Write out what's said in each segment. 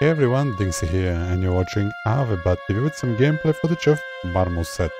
Hey everyone, DinXy here, and you're watching AveBat TV with some gameplay footage of Marmoset.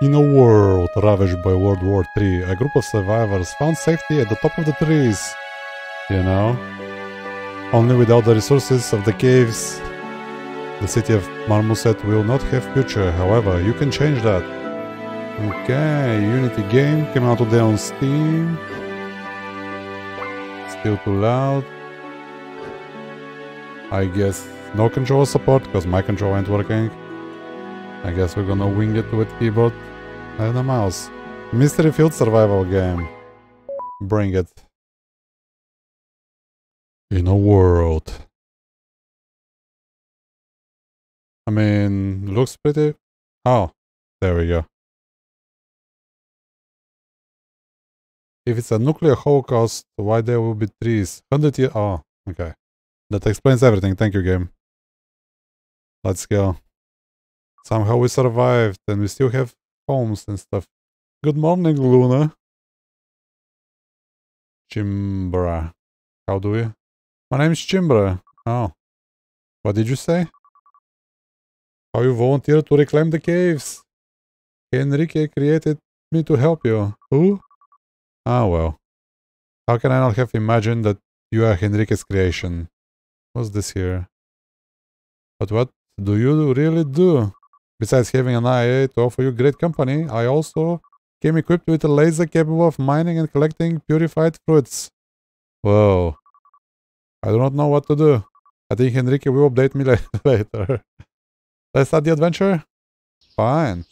In a world ravaged by World War III, a group of survivors found safety at the top of the trees. You know? Only without the resources of the caves, the city of Marmoset will not have future. However, you can change that. Okay, Unity game came out today on Steam. Still too loud. I guess no controller support because my controller ain't working. I guess we're gonna wing it with keyboard and a mouse. Mystery Field Survival game. Bring it. In a world. I mean, looks pretty... Oh, there we go. If it's a nuclear holocaust, why there will be trees? 100 years... Oh, okay. That explains everything. Thank you, game. Let's go. Somehow we survived and we still have homes and stuff. Good morning, Luna. Chimbra. How do we? My name's Chimbra. Oh. What did you say? How you volunteered to reclaim the caves? Enrique created me to help you. Who? Ah, well. How can I not have imagined that you are Henrique's creation? What's this here? But what do you really do? Besides having an IA to offer you great company, I also came equipped with a laser capable of mining and collecting purified fruits. Whoa. I do not know what to do. I think Enrique will update me later. Let's start the adventure? Fine.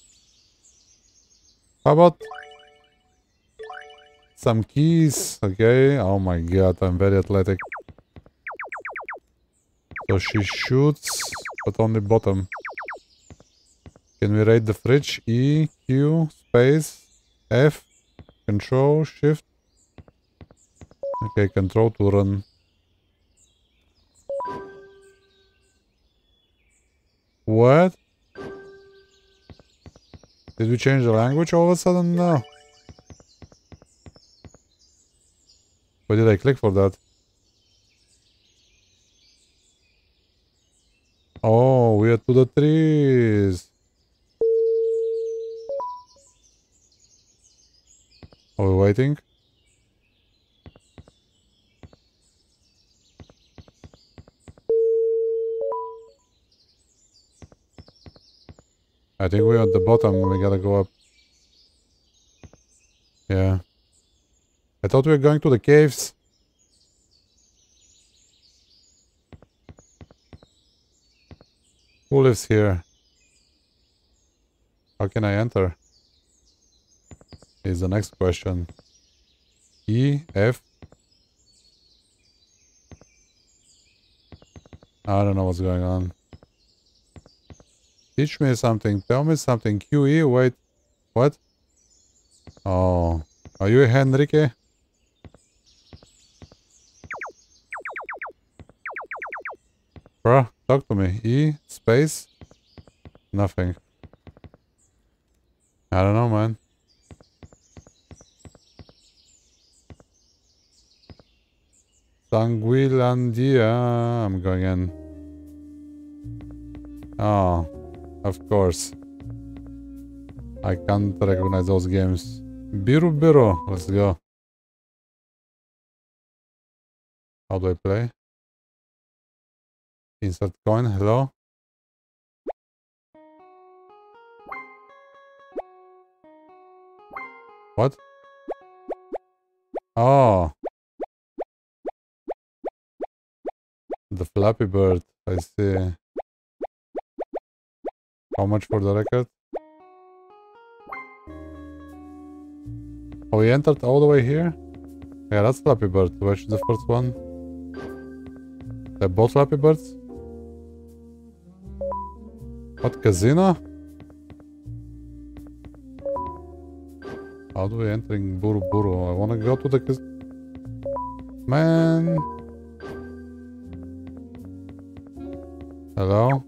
How about some keys? Okay. Oh my god, I'm very athletic. So she shoots, but on the bottom. Can we raid the fridge? E, Q, space, F, control, shift. Okay, control to run. What? Did we change the language all of a sudden? No. Why did I click for that? Oh, we are to the trees. Are we waiting? I think we're at the bottom. We gotta go up. Yeah. I thought we were going to the caves. Who lives here? How can I enter? Is the next question. E, F. I don't know what's going on. Teach me something. Tell me something. QE, wait. What? Oh. Are you Henrique? Bruh, talk to me. E, space? Nothing. I don't know, man. Sanguilandia. I'm going in. Oh. Of course. I can't recognize those games. Biru Biru, let's go. How do I play? Insert coin, hello? What? Oh. The Flappy Bird, I see. How much for the record? Oh, we entered all the way here? Yeah, that's Flappy Bird. Is the first one? They're both Flappy Birds? What, casino? How do we enter in Buru Buru? I wanna go to the casino. Man! Hello?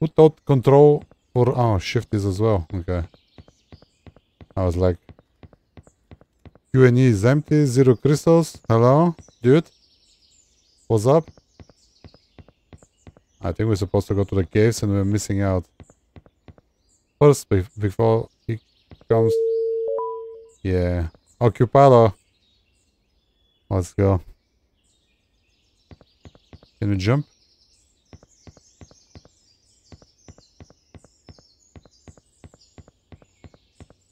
Who thought control for... Oh, shift is as well. Okay. I was like, Q&E is empty, zero crystals. Hello, dude? What's up? I think we're supposed to go to the caves and we're missing out. First, before he comes... Yeah. Occupado. Let's go. Can we jump?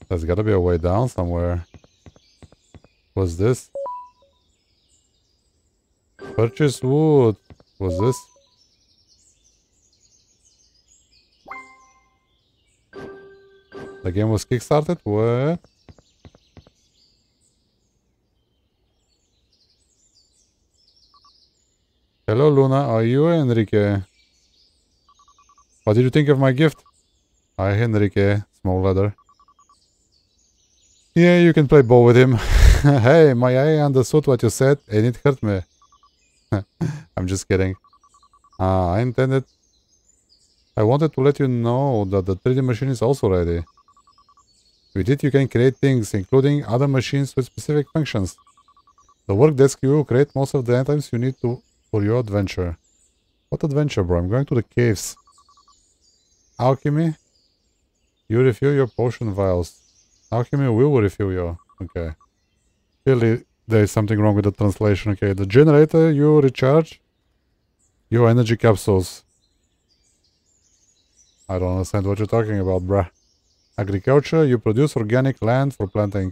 There's gotta be a way down somewhere. What's this? Purchase wood. What's this? The game was kickstarted? What? Hello Luna, are you Enrique? What did you think of my gift? Hi Enrique, small leather. Yeah, you can play ball with him. hey, my eye understood what you said and it hurt me. I'm just kidding. Uh, I intended... I wanted to let you know that the 3D machine is also ready. With it you can create things, including other machines with specific functions. The work desk you will create most of the items you need to for your adventure. What adventure, bro? I'm going to the caves. Alchemy? You refill your potion vials. Alchemy will refill your... Okay. Clearly, there is something wrong with the translation. Okay, the generator, you recharge your energy capsules. I don't understand what you're talking about, bruh. Agriculture, you produce organic land for planting.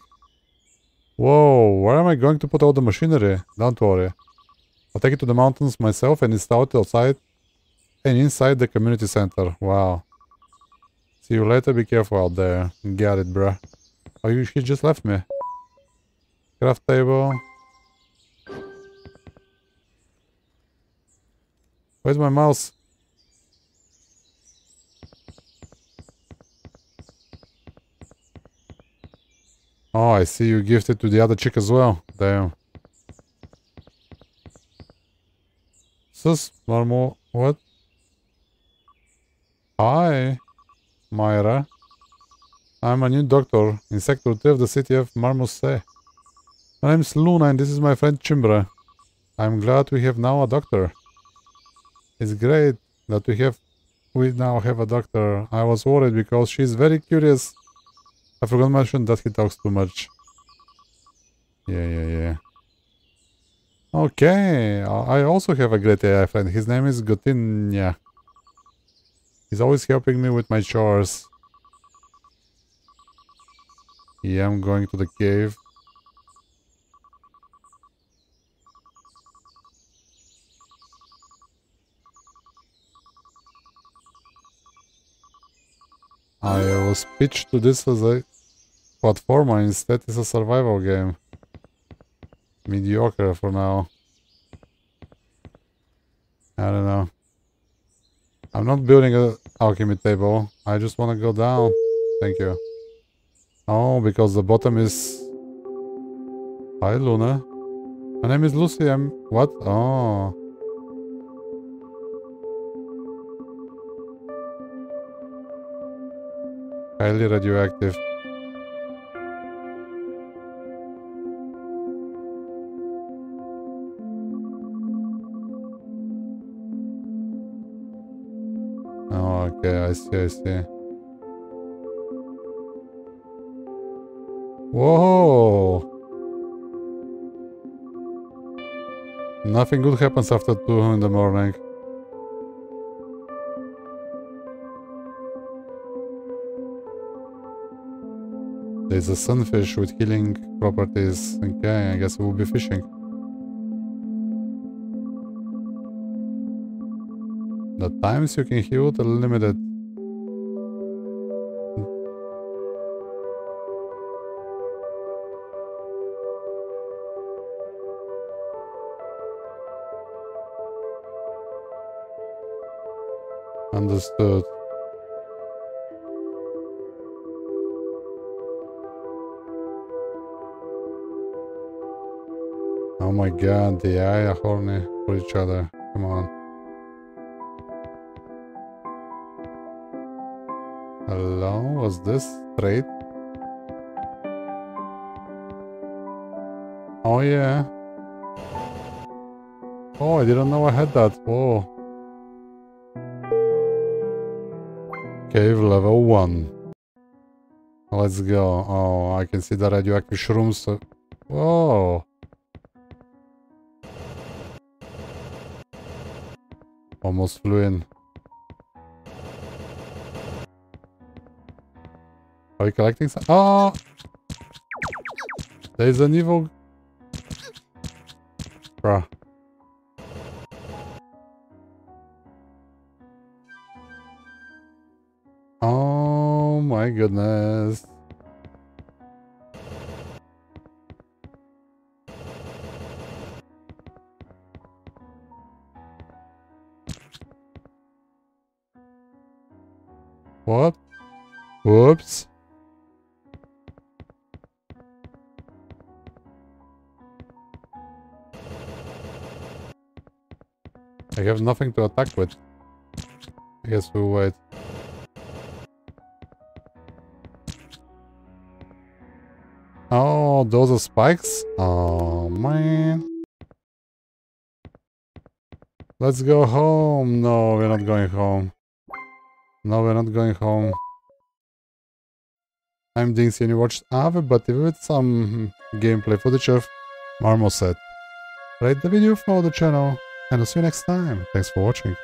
Whoa, where am I going to put all the machinery? Don't worry. I'll take it to the mountains myself and install it outside and inside the community center. Wow. See you later, be careful out there. Got it, bruh. Oh, you, he just left me. Craft table. Where's my mouse? Oh, I see you gifted to the other chick as well. Damn. Sus, Marmo, what? Hi, Myra. I'm a new doctor in Sector 3 of the city of Marmoset. My name is Luna and this is my friend Chimbra. I'm glad we have now a doctor. It's great that we have we now have a doctor. I was worried because she's very curious. I forgot to mention that he talks too much. Yeah, yeah, yeah. Okay, I also have a great AI friend. His name is Gotinia. He's always helping me with my chores. Yeah, I'm going to the cave. I was pitched to this as a platformer, instead it's a survival game. Mediocre for now. I don't know. I'm not building a alchemy table. I just want to go down. Thank you. Oh, because the bottom is... Hi, Luna. My name is Lucy. I'm... What? Oh. Highly radioactive. Oh, okay. I see, I see. Whoa! Nothing good happens after 2 in the morning. There's a sunfish with healing properties. Okay, I guess we'll be fishing. The times you can heal are limited. Understood. Oh my god, they are horny for each other. Come on. Hello? Was this straight? Oh yeah. Oh, I didn't know I had that. Whoa. Cave level 1. Let's go. Oh, I can see the radioactive shrooms. Whoa. Almost flew in. Are you collecting some? Ah! Oh! There's an evil... Bruh. Oh my goodness. I have nothing to attack with. I guess we'll wait. Oh, those are spikes? Oh, man. Let's go home. No, we're not going home. No, we're not going home. I'm DinXy and you watched AveBat with some gameplay footage of Marmoset. Rate the video, follow the channel, and I'll see you next time. Thanks for watching.